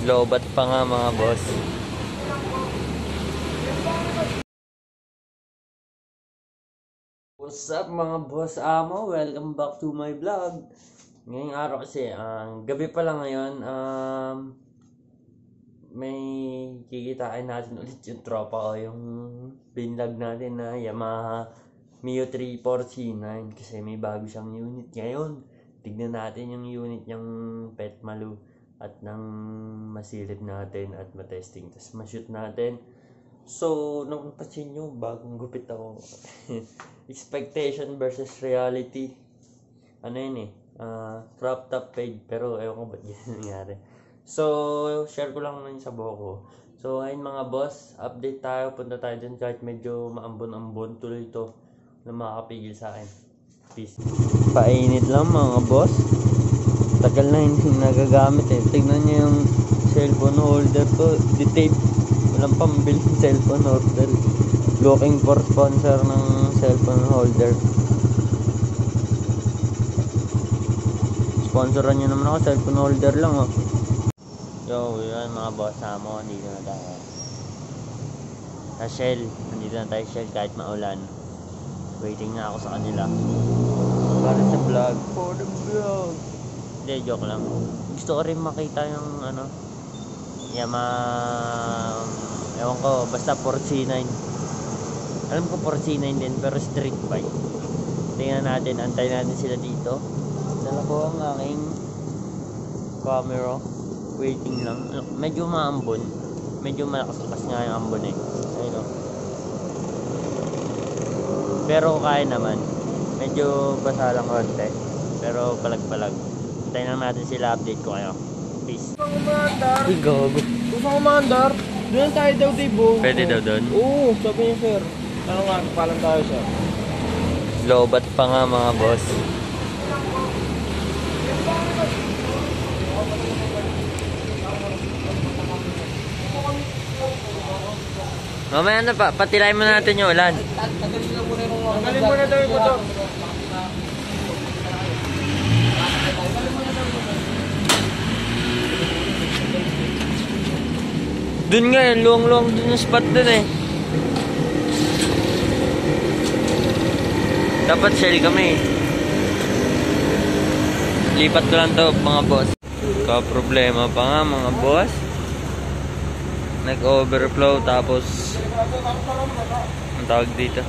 Lobat pa nga mga boss. What's up mga boss amo? Welcome back to my vlog. Ngayong araw kasi, ang gabi pa lang ngayon, um, may kikitain natin ulit yung tropa ko, yung binlog natin na Yamaha Mio 34C9 kasi may bago siyang unit ngayon. Tignan natin yung unit yung Pet Malu at nang masilip natin at matesting. Tapos ma-shoot natin. So, nung pansin nyo, bagong gupit ako. Expectation versus reality. Ano yun eh? ah, crop top page. Pero ewan ko ba't ganyan nangyari. So, share ko lang sa buho ko. So, ayun mga boss, update tayo. Punta tayo dyan kahit medyo maambon-ambon. Tuloy to na makakapigil sa akin. Peace. Painit lang mga boss. Tagal na hindi nagagamit eh. Tignan niyo yung cellphone holder ko. Di tape. Walang pambili cellphone holder. Looking for sponsor ng cellphone holder. Sponsoran nyo naman ako. Cellphone holder lang oh. Yo, yun mga boss mo. Nandito na tayo. Sa Shell. Nandito na tayo Shell kahit maulan. Waiting na ako sa kanila. Para sa vlog. For the vlog. Hindi, joke lang. Gusto ko rin makita yung ano. Yama... Ewan ko, basta 4C9. Alam ko 4C9 din, pero street bike. Tingnan natin, antayin natin sila dito. Dala ko ang aking camera. Waiting lang. Medyo maambon. Medyo malakas-lakas nga yung ambon eh. Ayun o. Pero kaya naman. Medyo basa lang konti. Pero palag-palag. Antayin lang natin sila update ko kayo. Peace. Gusto. Uy, gago. Gusto ko maandar. Doon tayo daw, Dibo. Pwede daw doon? Oo, sabi niya, sir. Ano nga, palang tayo, sir. Lobat pa nga mga boss. Mamaya na pa, patilay mo natin yung ulan. Tanggalin mo na daw yung motor. Dun nga, luwang-luwang dun yung spot dun eh. Dapat shell kami. Lipat ko lang to mga boss. Ka problema pa nga mga boss. Nag-overflow tapos ang tawag dito.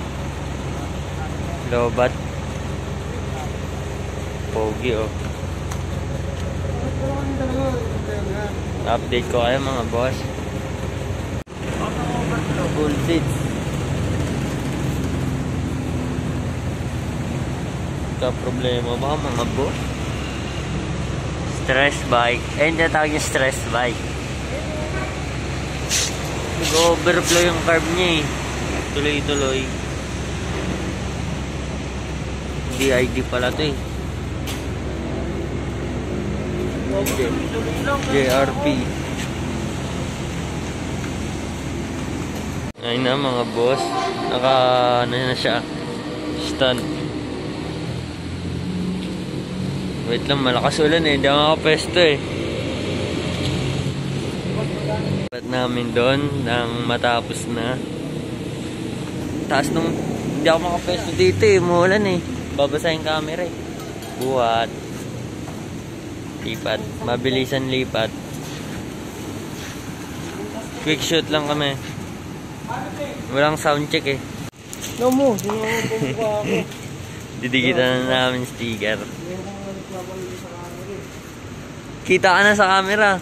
Lobat. Pogi oh. Update ko kayo mga boss. Full seats. Ka problema ba mga boss? Stress bike. Eh, hindi tawag yung stress bike. Nag-overflow yung carb niya eh. Tuloy-tuloy. DID pala to eh. JRP. Ayun na mga boss. Naka, ano na siya. Stand. Wait lang, malakas ulan eh. Hindi ako makapesto eh. Ba't namin doon nang matapos na. Taas nung hindi ako makapesto dito eh. Muulan eh. Babasa yung camera eh. Buhat. Lipat. Mabilisan lipat. Quick shoot lang kami. Walang sound check eh. No mo. Didigitan na namin sticker. Kita ka na sa camera.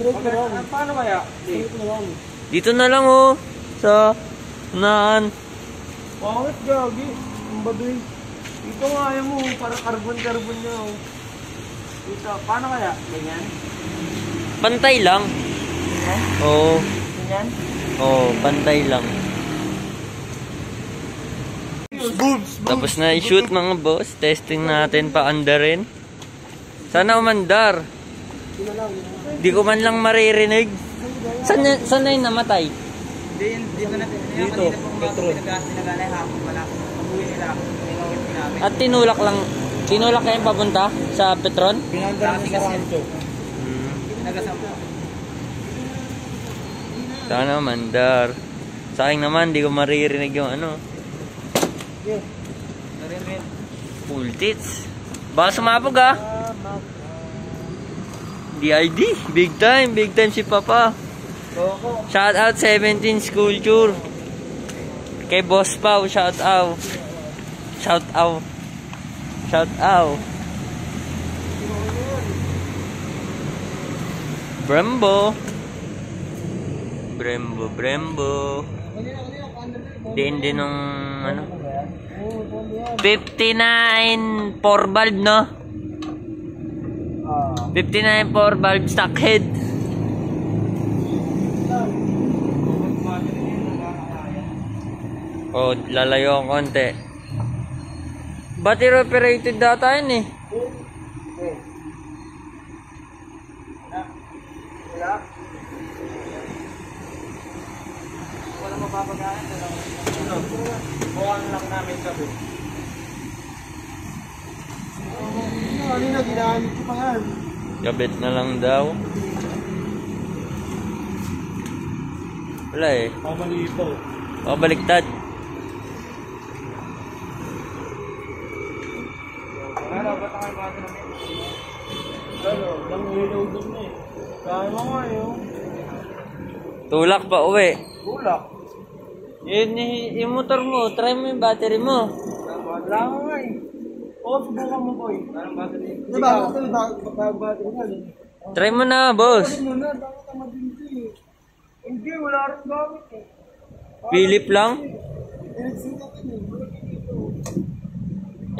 Lang. Paano kaya? Dito na lang oh. Sa naan. Pangit, gagi. Ang baduy. Ito nga ayaw mo, para carbon-carbon niya. Oh. Dito, paano kaya? Ganyan? Pantay lang. Oo. Ganyan? Oo, pantay lang. Tapos na i-shoot mga boss. Testing natin pa rin. Sana umandar. Di ko man lang maririnig. Saan, na- saan na yung namatay? Dito, petrol. At tinulak lang Tinulak kayo papunta sa Petron? Pinanda namin sa rancho. Nagasampo. Sana mandar. Sa akin naman, di ko maririnig yung ano. Yeah. Narinig. Full tits. Baka sumabog ah. DID. Big time. Big time si Papa. Shout out 17 Sculpture. Kay Boss Pau, shout out. Shout out. Shout out. Brembo. Brembo, Brembo. Din din nung ano. 59 4 valve no? Ah. 59 4 valve stock head. O, lalayo ang konti. Battery operated data yun eh. Okay. Ah. Wala. Wala mapapagaan. Ano? Buwan namin sabi. Ano na ginamit ko pa yan? Kabit na lang daw. Wala eh. Pamali po. O, baliktad. Ano, ba't ang iba namin? Ano, lang reload na eh. Mo nga. Tulak pa uwi. Bulak. Yun, y- yung motor mo, try mo yung battery mo. Wala ko nga eh. Oo, subukan mo boy. Anong battery? Di ba? Ito yung battery nga eh. Try mo na, boss. mo na, bakit ang mabinti eh. Hindi, wala rin gamit eh. Philip lang. Eh.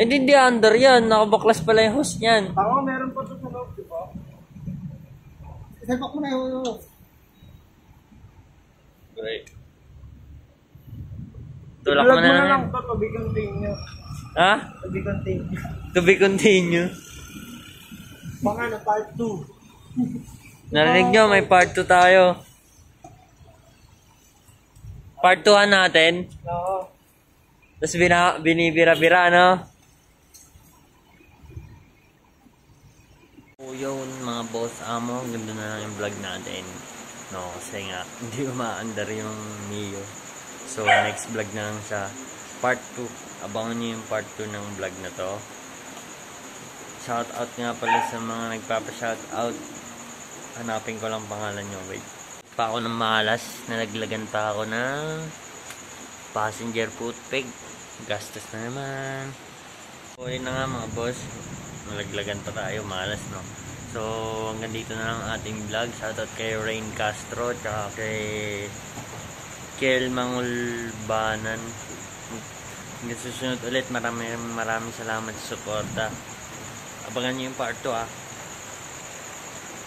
Eh, di di under yan. Nakabaklas pala yung host niyan. Ako, meron pa ito sa loob, di ba? Isapak mo na yung Great. Tulak mo na, lang na. ito, to be continue. Ha? To be continue. To be continue. Baka na part 2. Narinig nyo, may part 2 tayo. Part 2 natin. Oo. Tapos bina, binibira-bira, no? So yun, mga boss amo, ganda na lang yung vlog natin. No, kasi nga, hindi umaandar yung Mio. So, next vlog na lang siya. Part 2. Abangan nyo yung part 2 ng vlog na to. Shout out nga pala sa mga nagpapa-shout out. Hanapin ko lang pangalan nyo. Wait. Pa ako ng malas. Nalaglagan pa ako ng passenger foot peg. Gastos na naman. So, yun na nga mga boss. Nalaglagan pa tayo. Malas, no? So, hanggang dito na lang ang ating vlog. Shoutout kay Rain Castro. Tsaka kay Kel Mangulbanan. Hanggang susunod ulit. Maraming maraming salamat sa suporta. Abangan nyo yung part 2 ah.